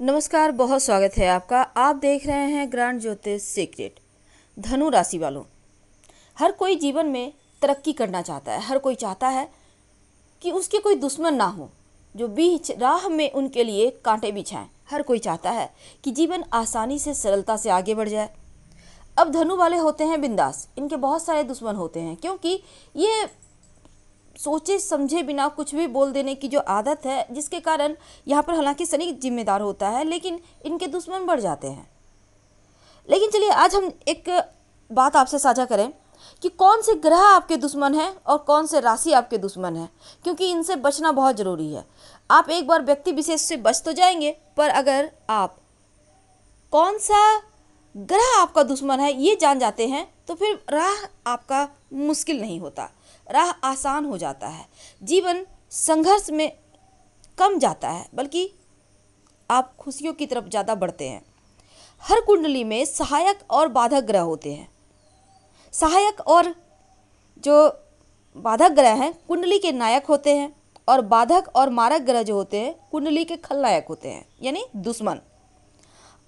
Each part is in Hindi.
नमस्कार, बहुत स्वागत है आपका। आप देख रहे हैं ग्रांड ज्योतिष सीक्रेट, धनु राशि वालों। हर कोई जीवन में तरक्की करना चाहता है, हर कोई चाहता है कि उसके कोई दुश्मन ना हो, जो बीच राह में उनके लिए कांटे बिछाएँ। हर कोई चाहता है कि जीवन आसानी से, सरलता से आगे बढ़ जाए। अब धनु वाले होते हैं बिंदास, इनके बहुत सारे दुश्मन होते हैं, क्योंकि ये सोचे, समझे बिना कुछ भी बोल देने की जो आदत है, जिसके कारण यहाँ पर हालाँकि शनि जिम्मेदार होता है, लेकिन इनके दुश्मन बढ़ जाते हैं। लेकिन चलिए, आज हम एक बात आपसे साझा करें कि कौन से ग्रह आपके दुश्मन हैं और कौन से राशि आपके दुश्मन हैं, क्योंकि इनसे बचना बहुत ज़रूरी है। आप एक बार व्यक्ति विशेष से बच तो जाएँगे, पर अगर आप कौन सा ग्रह आपका दुश्मन है ये जान जाते हैं तो फिर राह आपका मुश्किल नहीं होता। राह आसान हो जाता है। जीवन संघर्ष में कम जाता है, बल्कि आप खुशियों की तरफ़ ज़्यादा बढ़ते हैं। हर कुंडली में सहायक और बाधक ग्रह होते हैं। सहायक और जो बाधक ग्रह हैं, कुंडली के नायक होते हैं और बाधक और मारक ग्रह जो होते हैं, कुंडली के खलनायक होते हैं, यानी दुश्मन।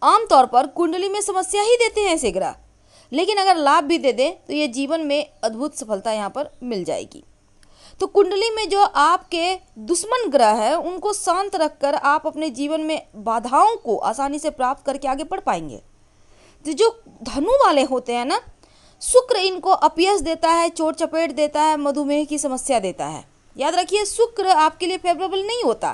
आमतौर पर कुंडली में समस्या ही देते हैं ऐसे ग्रह। लेकिन अगर लाभ भी दे दें तो ये जीवन में अद्भुत सफलता यहाँ पर मिल जाएगी। तो कुंडली में जो आपके दुश्मन ग्रह है, उनको शांत रखकर आप अपने जीवन में बाधाओं को आसानी से प्राप्त करके आगे बढ़ पाएँगे। तो जो धनु वाले होते हैं ना, शुक्र इनको अपयस देता है, चोट चपेट देता है, मधुमेह की समस्या देता है। याद रखिए, शुक्र आपके लिए फेवरेबल नहीं होता।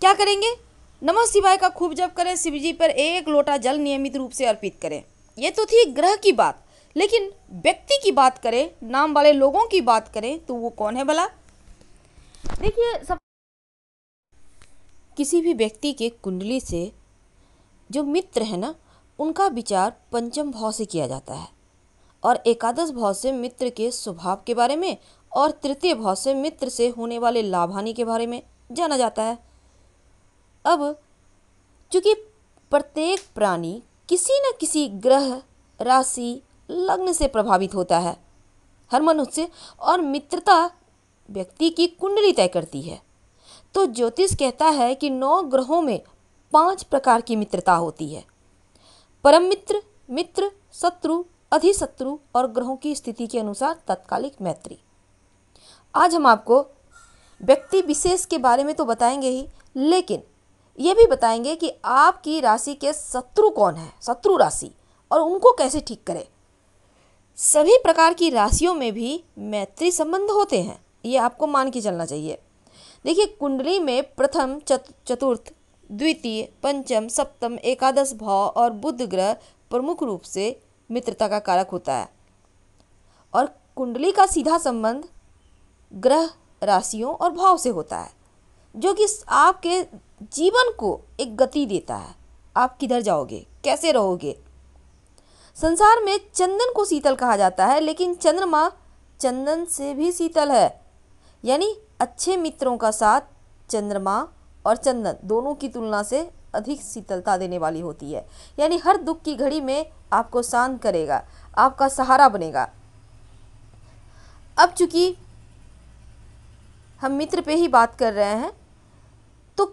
क्या करेंगे? नमः शिवाय का खूब जप करें शिव जी पर एक लोटा जल नियमित रूप से अर्पित करें। ये तो थी ग्रह की बात। लेकिन व्यक्ति की बात करें, नाम वाले लोगों की बात करें तो वो कौन है भला? देखिए, सब किसी भी व्यक्ति के कुंडली से जो मित्र है ना, उनका विचार पंचम भाव से किया जाता है। और एकादश भाव से मित्र के स्वभाव के बारे में और तृतीय भाव से मित्र से होने वाले लाभानी के बारे में जाना जाता है। अब, चूँकि प्रत्येक प्राणी किसी न किसी ग्रह राशि लग्न से प्रभावित होता है। हर मनुष्य और मित्रता व्यक्ति की कुंडली तय करती है। तो ज्योतिष कहता है कि नौ ग्रहों में पाँच प्रकार की मित्रता होती है। परम मित्र मित्र, शत्रु, अधिशत्रु और ग्रहों की स्थिति के अनुसार तत्कालिक मैत्री। आज हम आपको व्यक्ति विशेष के बारे में तो बताएँगे ही, लेकिन ये भी बताएँगे कि आपकी राशि के शत्रु कौन है? शत्रु राशि। और उनको कैसे ठीक करें? सभी प्रकार की राशियों में भी मैत्री संबंध होते हैं। ये आपको मान के चलना चाहिए। देखिए, कुंडली में प्रथम चतुर्थ, द्वितीय, पंचम, सप्तम, एकादश भाव और बुध ग्रह प्रमुख रूप से मित्रता का कारक होता है। और कुंडली का सीधा संबंध ग्रह राशियों और भाव से होता है, जो कि आपके जीवन को एक गति देता है। आप किधर जाओगे? कैसे रहोगे? संसार में चंदन को शीतल कहा जाता है, लेकिन चंद्रमा चंदन से भी शीतल है। यानी अच्छे मित्रों का साथ चंद्रमा और चंदन दोनों की तुलना से अधिक शीतलता देने वाली होती है। यानी हर दुख की घड़ी में आपको शांत करेगा, आपका सहारा बनेगा। अब चूँकि हम मित्र पे ही बात कर रहे हैं तो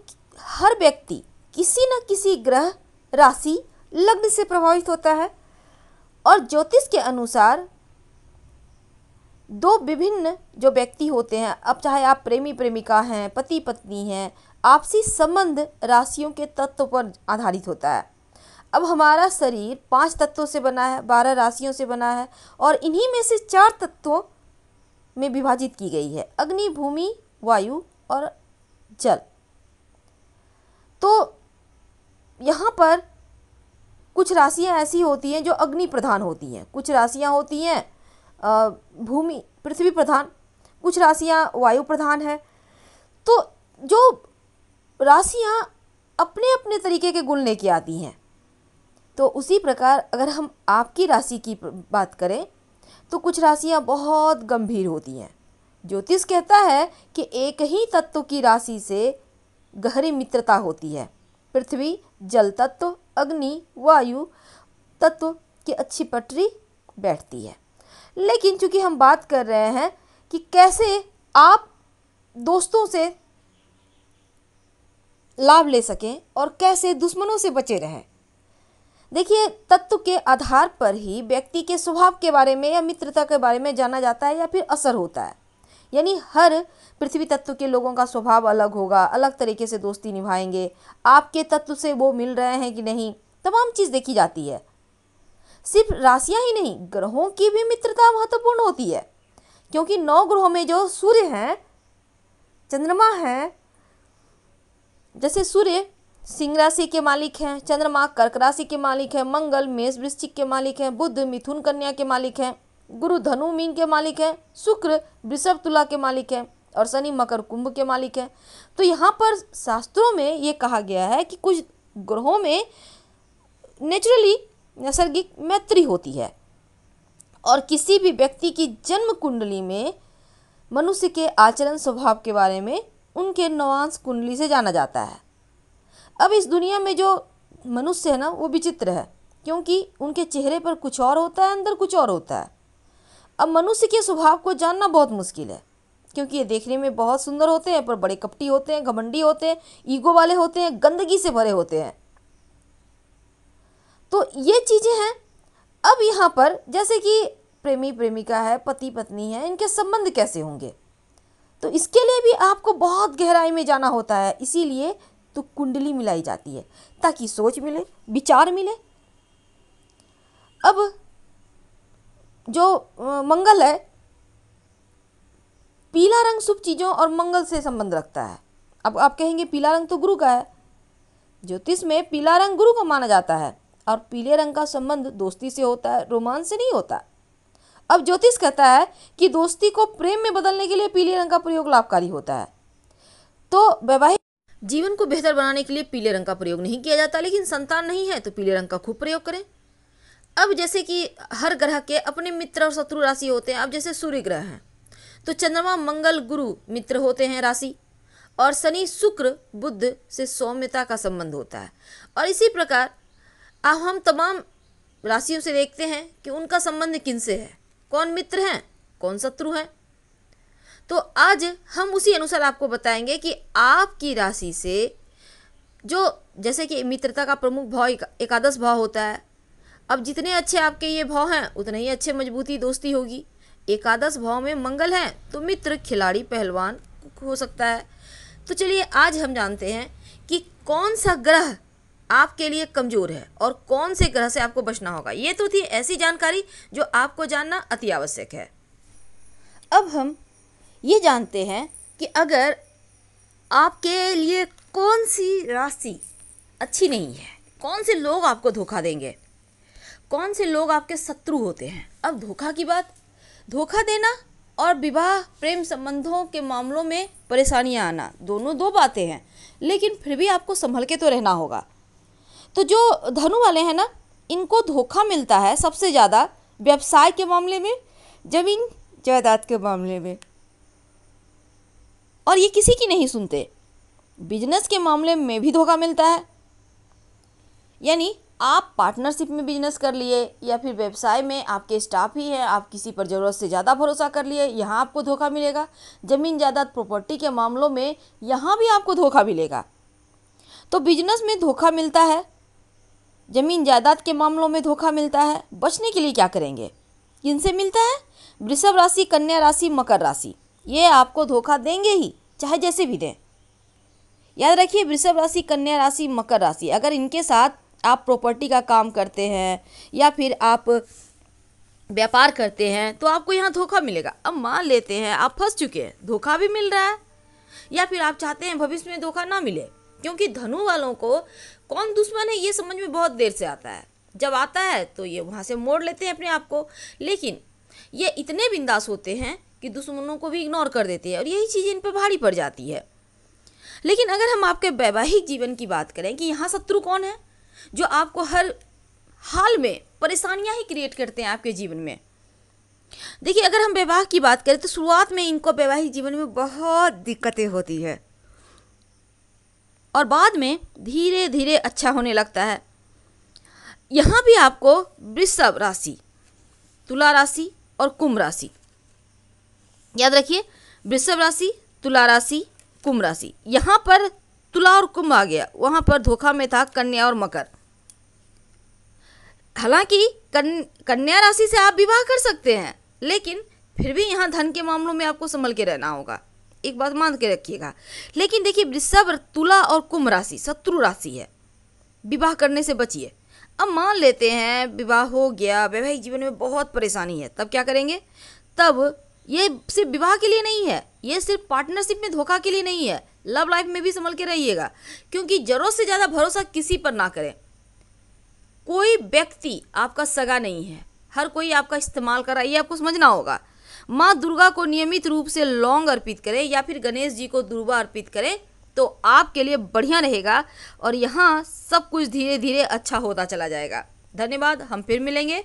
हर व्यक्ति किसी न किसी ग्रह राशि लग्न से प्रभावित होता है और ज्योतिष के अनुसार दो विभिन्न जो व्यक्ति होते हैं, अब चाहे आप प्रेमी प्रेमिका हैं, पति पत्नी हैं, आपसी संबंध राशियों के तत्व पर आधारित होता है। अब हमारा शरीर पाँच तत्वों से बना है, बारह राशियों से बना है और इन्हीं में से चार तत्वों में विभाजित की गई है। अग्नि, भूमि, वायु और जल। तो यहाँ पर कुछ राशियाँ ऐसी होती हैं जो अग्नि प्रधान होती हैं। कुछ राशियाँ होती हैं भूमि, पृथ्वी प्रधान, कुछ राशियाँ वायु प्रधान है। तो जो राशियाँ अपने अपने तरीके के गुण लेके आती हैं तो उसी प्रकार अगर हम आपकी राशि की बात करें तो कुछ राशियाँ बहुत गंभीर होती हैं। ज्योतिष कहता है कि एक ही तत्व की राशि से गहरी मित्रता होती है। पृथ्वी, जल तत्व, अग्नि, वायु तत्व की अच्छी पटरी बैठती है। लेकिन चूँकि हम बात कर रहे हैं कि कैसे आप दोस्तों से लाभ ले सकें और कैसे दुश्मनों से बचे रहें। देखिए, तत्व के आधार पर ही व्यक्ति के स्वभाव के बारे में या मित्रता के बारे में जाना जाता है या फिर असर होता है। यानी हर पृथ्वी तत्व के लोगों का स्वभाव अलग होगा, अलग तरीके से दोस्ती निभाएँगे। आपके तत्व से वो मिल रहे हैं कि नहीं, तमाम चीज़ देखी जाती है। सिर्फ़ राशियाँ ही नहीं, ग्रहों की भी मित्रता महत्वपूर्ण होती है। क्योंकि नौ ग्रहों में जो सूर्य हैं, चंद्रमा हैं, जैसे सूर्य सिंह राशि के मालिक हैं, चंद्रमा कर्क राशि के मालिक हैं, मंगल मेष वृश्चिक के मालिक हैं, बुध मिथुन कन्या के मालिक हैं। गुरु धनु मीन के मालिक हैं, शुक्र वृषभ तुला के मालिक हैं और शनि मकर कुंभ के मालिक हैं। तो यहाँ पर शास्त्रों में ये कहा गया है कि कुछ ग्रहों में नेचुरली नैसर्गिक मैत्री होती है और किसी भी व्यक्ति की जन्म कुंडली में मनुष्य के आचरण स्वभाव के बारे में उनके नवांश कुंडली से जाना जाता है। अब इस दुनिया में जो मनुष्य है ना, वो विचित्र है, क्योंकि उनके चेहरे पर कुछ और होता है, अंदर कुछ और होता है। अब मनुष्य के स्वभाव को जानना बहुत मुश्किल है, क्योंकि ये देखने में बहुत सुंदर होते हैं, पर बड़े कपटी होते हैं, घमंडी होते हैं, ईगो वाले होते हैं, गंदगी से भरे होते हैं। तो ये चीज़ें हैं। अब यहाँ पर जैसे कि प्रेमी प्रेमिका है, पति पत्नी है, इनके संबंध कैसे होंगे? तो इसके लिए भी आपको बहुत गहराई में जाना होता है, इसीलिए तो कुंडली मिलाई जाती है, ताकि सोच मिले, विचार मिले। अब जो मंगल है, पीला रंग शुभ चीज़ों और मंगल से संबंध रखता है। अब आप कहेंगे, पीला रंग तो गुरु का है। ज्योतिष में पीला रंग गुरु को माना जाता है और पीले रंग का संबंध दोस्ती से होता है, रोमांस से नहीं होता। अब ज्योतिष कहता है कि दोस्ती को प्रेम में बदलने के लिए पीले रंग का प्रयोग लाभकारी होता है। तो वैवाहिक जीवन को बेहतर बनाने के लिए पीले रंग का प्रयोग नहीं किया जाता, लेकिन संतान नहीं है तो पीले रंग का खूब प्रयोग करें। अब जैसे कि हर ग्रह के अपने मित्र और शत्रु राशि होते हैं। अब जैसे सूर्य ग्रह हैं तो चंद्रमा मंगल गुरु मित्र होते हैं राशि और शनि शुक्र बुद्ध से सौम्यता का संबंध होता है। और इसी प्रकार अब हम तमाम राशियों से देखते हैं कि उनका संबंध किन से है। कौन मित्र हैं, कौन शत्रु हैं? तो आज हम उसी अनुसार आपको बताएँगे कि आपकी राशि से जो जैसे कि मित्रता का प्रमुख भाव एकादश भाव होता है अब जितने अच्छे आपके ये भाव हैं, उतने ही अच्छे मजबूती दोस्ती होगी। एकादश भाव में मंगल है तो मित्र, खिलाड़ी, पहलवान हो सकता है। तो चलिए, आज हम जानते हैं कि कौन सा ग्रह आपके लिए कमज़ोर है और कौन से ग्रह से आपको बचना होगा। ये तो थी ऐसी जानकारी जो आपको जानना अति आवश्यक है। अब हम ये जानते हैं कि अगर आपके लिए कौन सी राशि अच्छी नहीं है, कौन से लोग आपको धोखा देंगे कौन से लोग आपके शत्रु होते हैं? अब धोखा की बात। धोखा देना और विवाह, प्रेम संबंधों के मामलों में परेशानियाँ आना, दोनों दो बातें हैं। लेकिन फिर भी आपको संभल के तो रहना होगा। तो जो धनु वाले हैं ना, इनको धोखा मिलता है सबसे ज़्यादा व्यवसाय के मामले में, ज़मीन जायदाद के मामले में। और ये किसी की नहीं सुनते। बिज़नेस के मामले में भी धोखा मिलता है। यानी आप पार्टनरशिप में बिज़नेस कर लिए या फिर व्यवसाय में आपके स्टाफ ही हैं, आप किसी पर ज़रूरत से ज़्यादा भरोसा कर लिए, यहाँ आपको धोखा मिलेगा। ज़मीन जायदाद प्रॉपर्टी के मामलों में यहाँ भी आपको धोखा मिलेगा। तो बिज़नेस में धोखा मिलता है, ज़मीन जायदाद के मामलों में धोखा मिलता है, बचने के लिए क्या करेंगे? किनसे मिलता है? वृषभ राशि, कन्या राशि, मकर राशि। ये आपको धोखा देंगे ही, चाहे जैसे भी दें। याद रखिए, वृषभ राशि, कन्या राशि, मकर राशि। अगर इनके साथ आप प्रॉपर्टी का काम करते हैं या फिर आप व्यापार करते हैं तो आपको यहाँ धोखा मिलेगा। अब मान लेते हैं, आप फंस चुके हैं, धोखा भी मिल रहा है, या फिर आप चाहते हैं भविष्य में धोखा ना मिले, क्योंकि धनु वालों को कौन दुश्मन है, ये समझ में बहुत देर से आता है। जब आता है तो ये वहाँ से मोड़ लेते हैं अपने आप को। लेकिन ये इतने बिंदास होते हैं कि दुश्मनों को भी इग्नोर कर देते हैं, और यही चीज़ इन पर भारी पड़ जाती है। लेकिन अगर हम आपके वैवाहिक जीवन की बात करें कि यहाँ शत्रु कौन है जो आपको हर हाल में परेशानियाँ ही क्रिएट करते हैं आपके जीवन में। देखिए, अगर हम विवाह की बात करें तो शुरुआत में इनको वैवाहिक जीवन में बहुत दिक्कतें होती है। और बाद में धीरे धीरे अच्छा होने लगता है। यहाँ भी आपको वृषभ राशि, तुला राशि और कुंभ राशि। याद रखिए, वृषभ राशि, तुला राशि, कुंभ राशि। यहाँ पर तुला और कुंभ आ गया। वहाँ पर धोखा में था कन्या और मकर। हालाँकि कन, कन्या राशि से आप विवाह कर सकते हैं लेकिन फिर भी यहाँ धन के मामलों में आपको संभल के रहना होगा। एक बात मान के रखिएगा। लेकिन देखिए वृषभ तुला और कुंभ राशि शत्रु राशि है। विवाह करने से बचिए। अब मान लेते हैं विवाह हो गया वैवाहिक जीवन में बहुत परेशानी है। तब क्या करेंगे? तब ये सिर्फ़ विवाह के लिए नहीं है ये सिर्फ़ पार्टनरशिप में धोखा के लिए नहीं है। लव लाइफ में भी संभल के रहिएगा, क्योंकि ज़रूरत से ज़्यादा भरोसा किसी पर ना करें। कोई व्यक्ति आपका सगा नहीं है, हर कोई आपका इस्तेमाल कर रहा है, ये आपको समझना होगा। माँ दुर्गा को नियमित रूप से लौंग अर्पित करें या फिर गणेश जी को दुर्गा अर्पित करें तो आपके लिए बढ़िया रहेगा और यहाँ सब कुछ धीरे धीरे अच्छा होता चला जाएगा। धन्यवाद, हम फिर मिलेंगे।